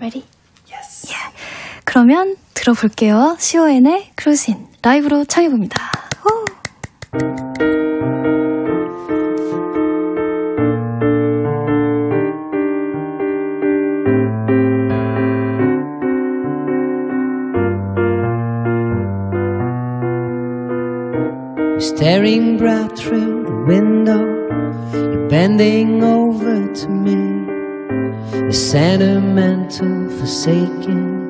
Ready? Yes. Yeah. 그러면 들어볼게요. 시오엔의 크루신 라이브로 청해봅니다. staring bright through the window. You're bending over to me. You're sentimental, forsaken.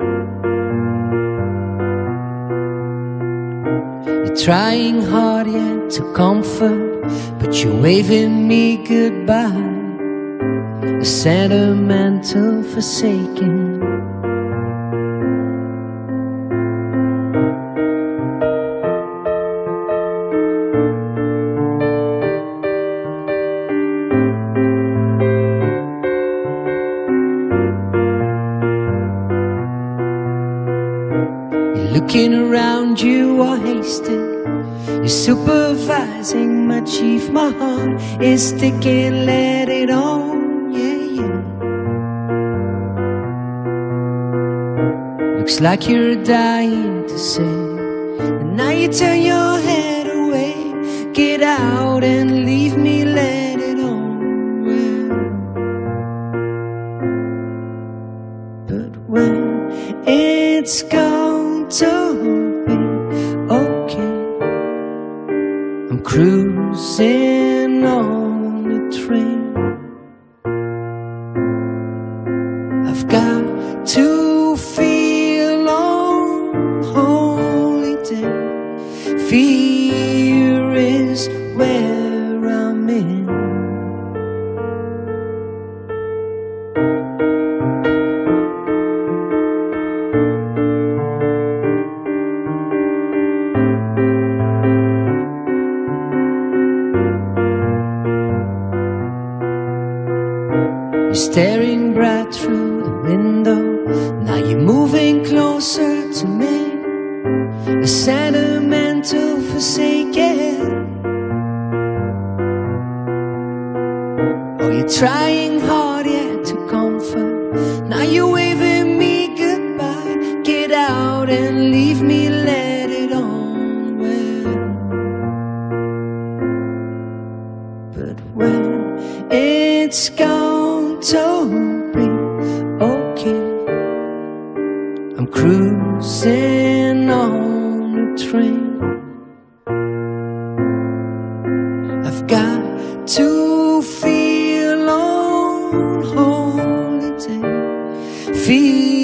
You're trying hard yet to comfort, but you're waving me goodbye. You're sentimental, forsaken. Looking around, you are hasty. You're supervising my chief. My heart is sticking, let it on. Yeah, yeah. Looks like you're dying to say. And now you turn your head away. Get out and leave me, let it on. But when it's going to be okay, I'm cruising on the train. I've got to feel on holiday. Fear You're staring bright through the window. Now you're moving closer to me. A sentimental forsaken. Oh, you're trying hard yet to comfort. Now you're waving me goodbye. Get out and leave me, let it on. Well, but when it's going to be okay, I'm cruising on a train. I've got to feel on holiday. Feel